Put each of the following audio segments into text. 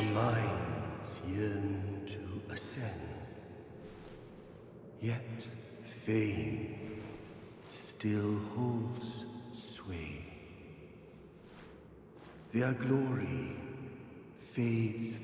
Their minds yearn to ascend. Yet fame still holds sway. Their glory fades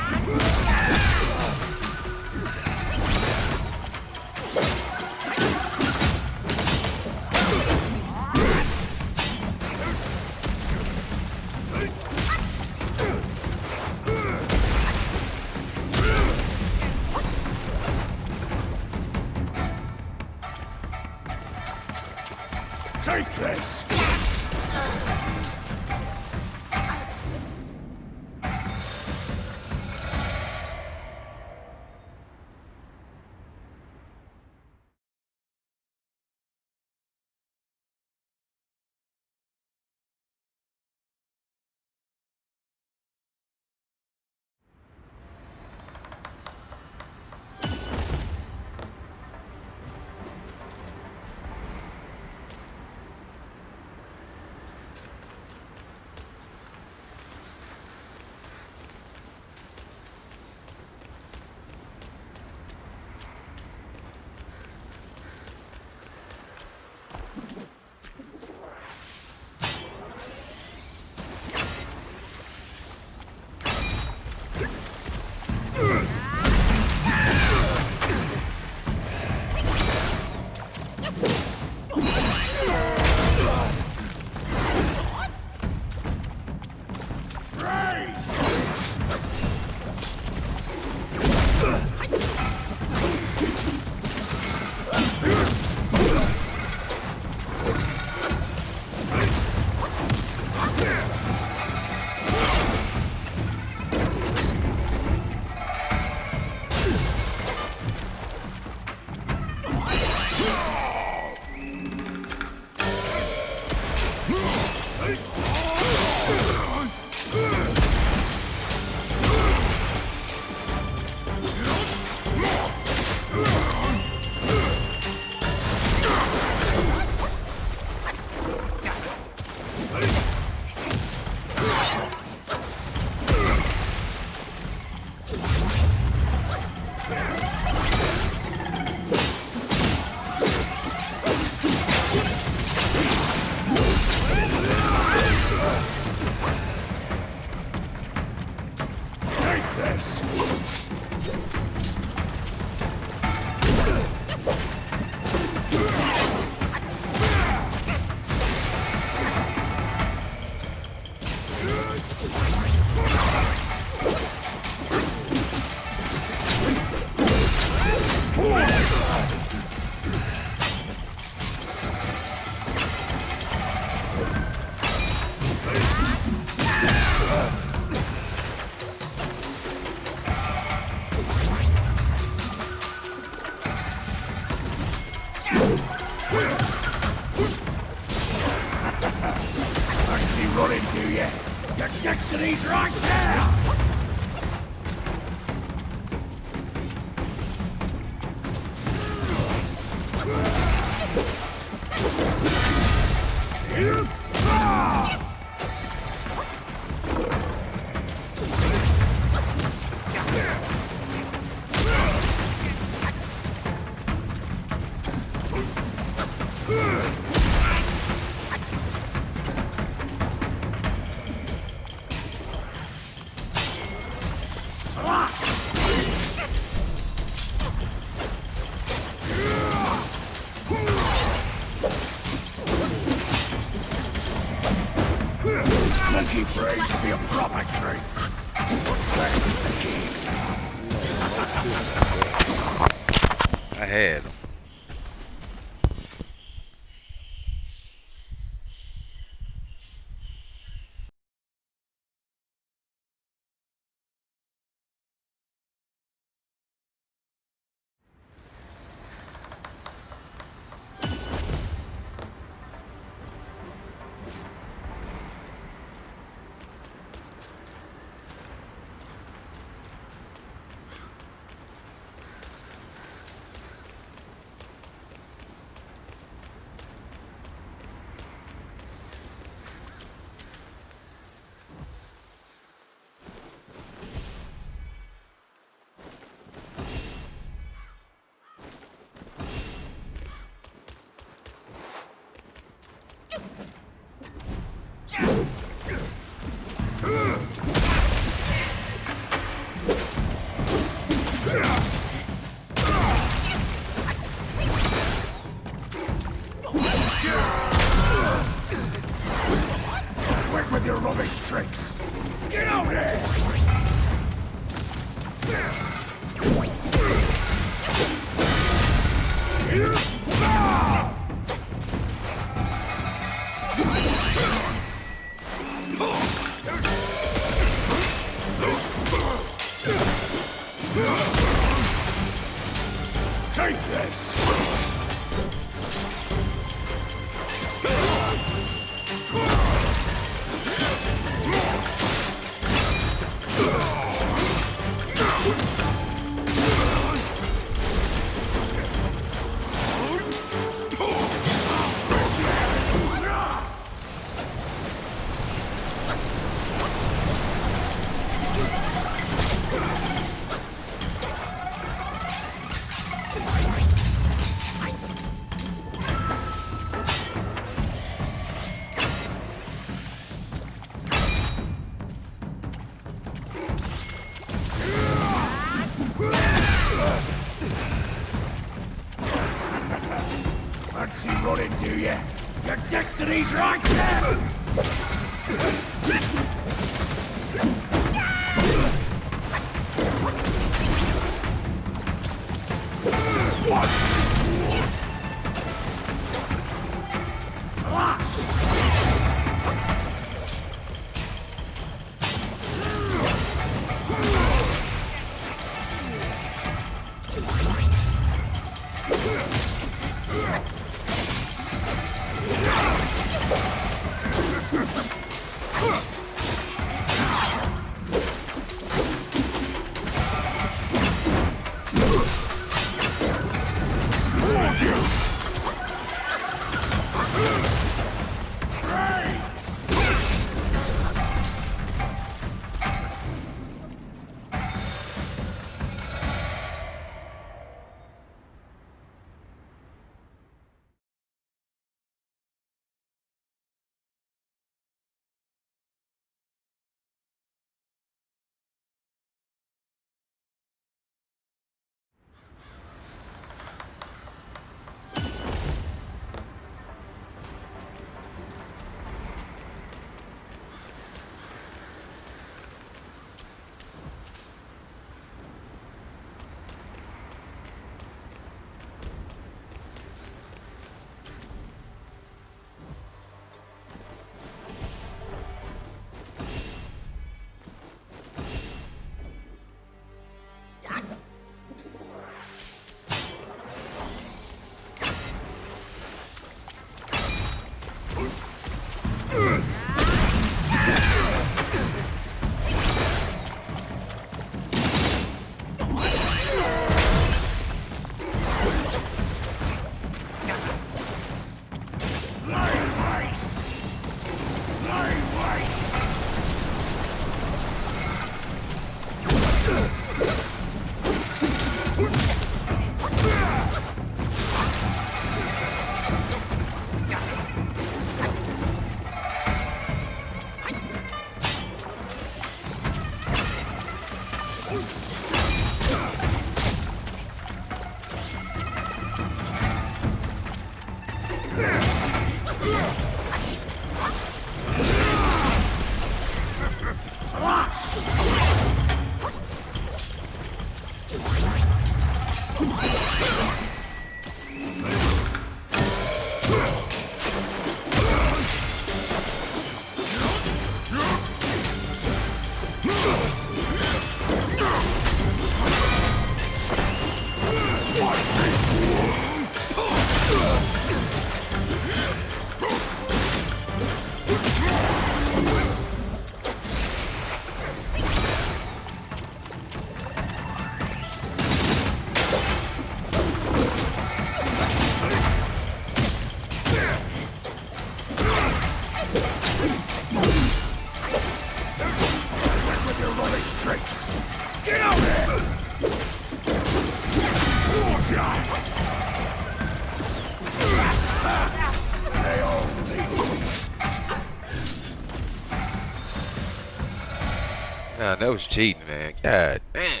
was cheating, man. God damn.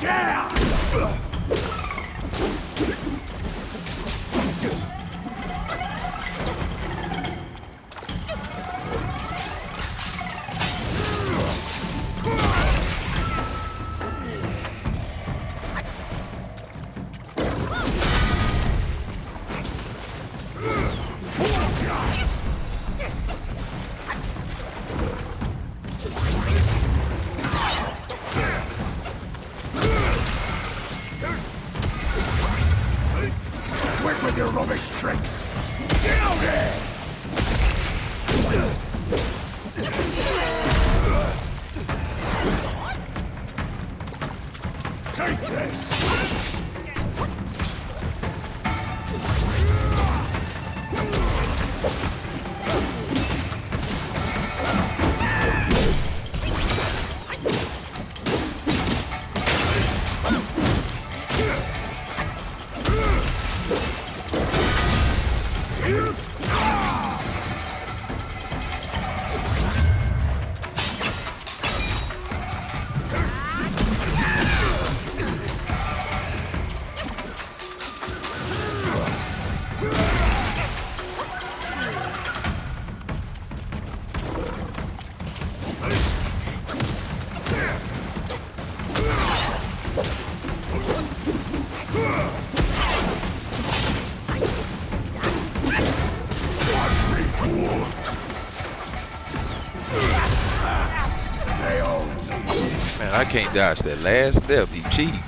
Destiny's can't dodge that last step. He cheating.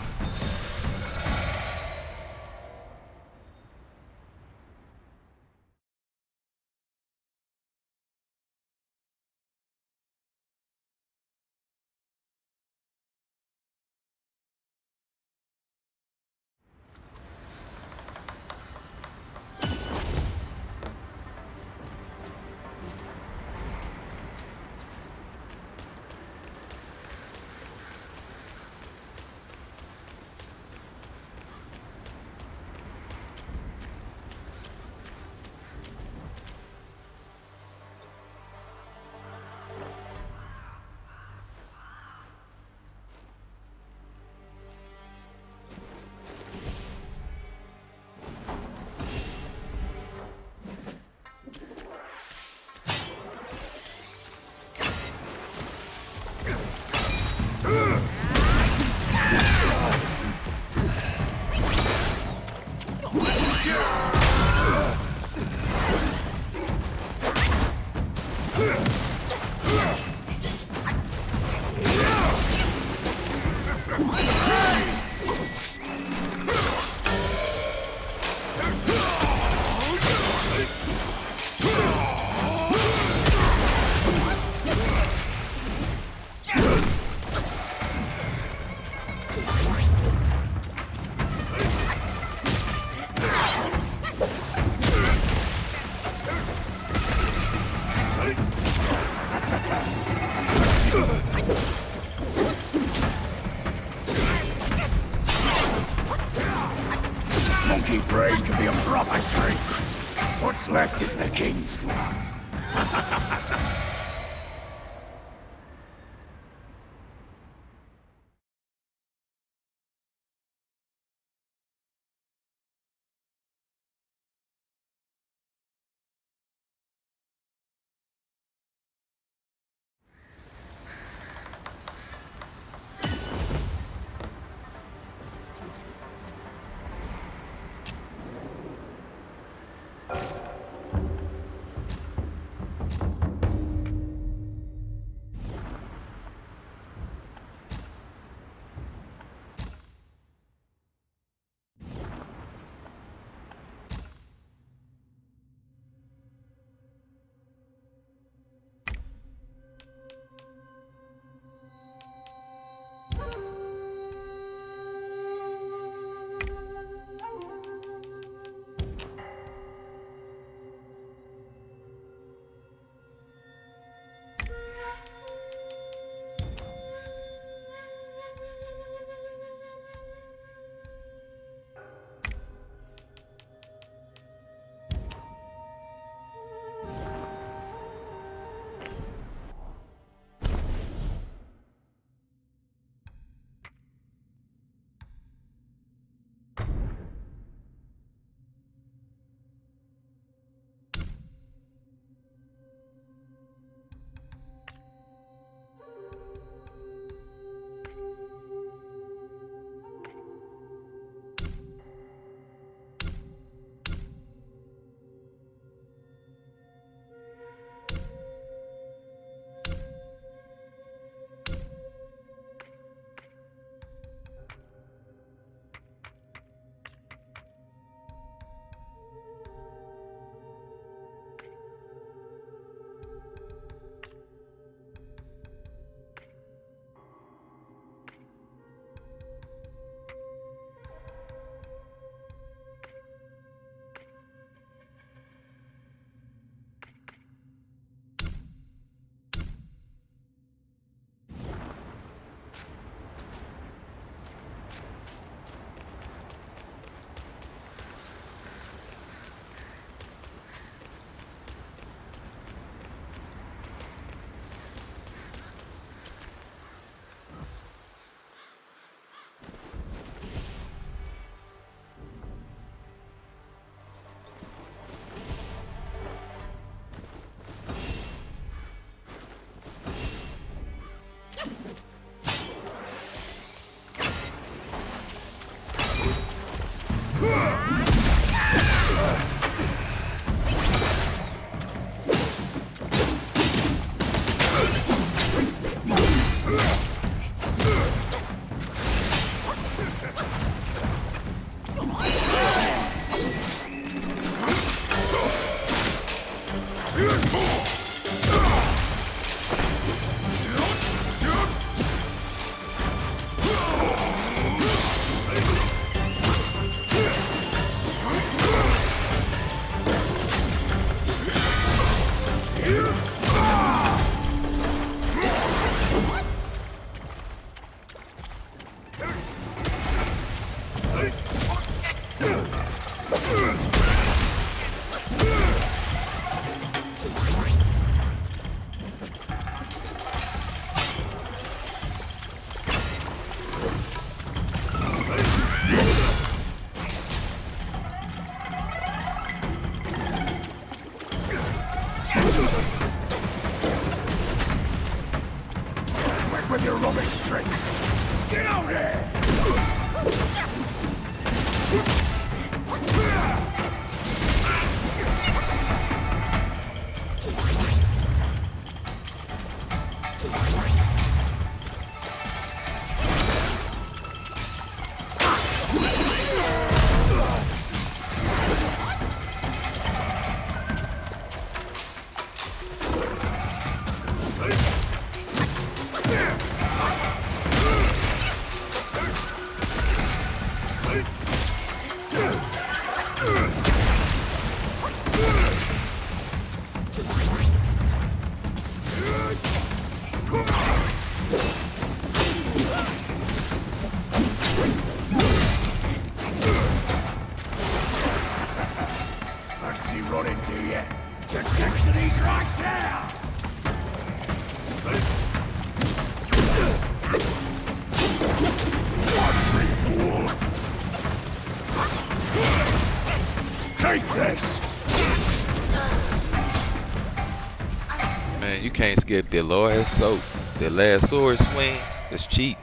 Can't skip the lawyer so The last sword swing is cheap.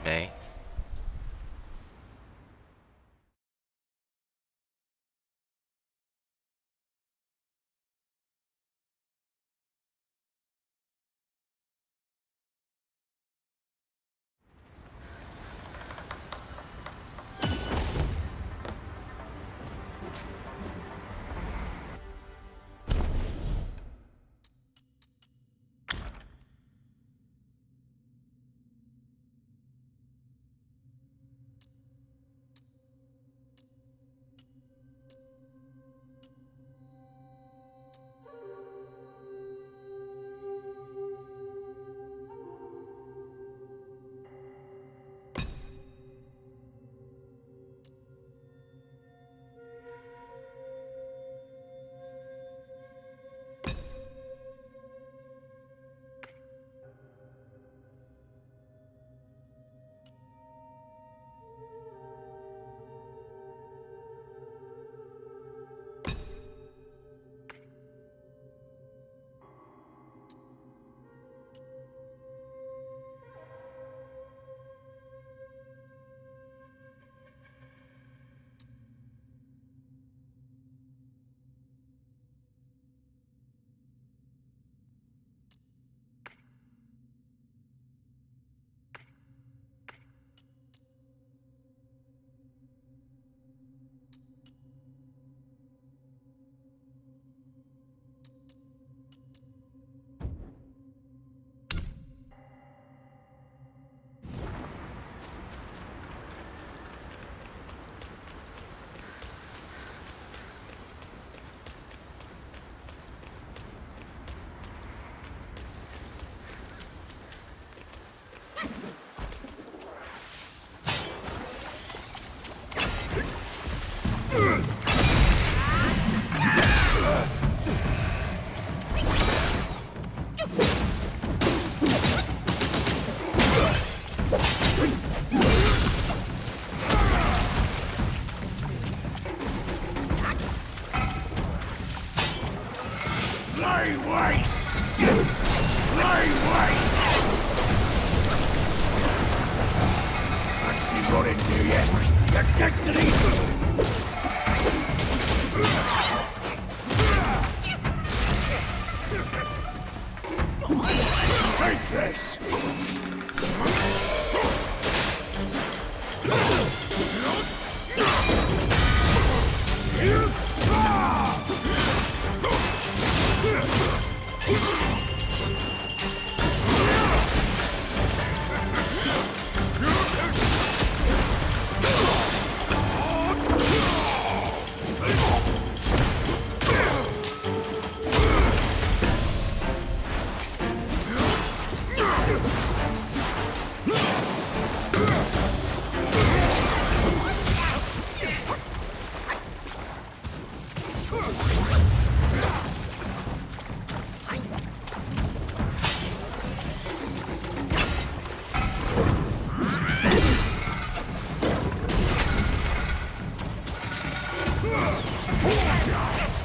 Yeah.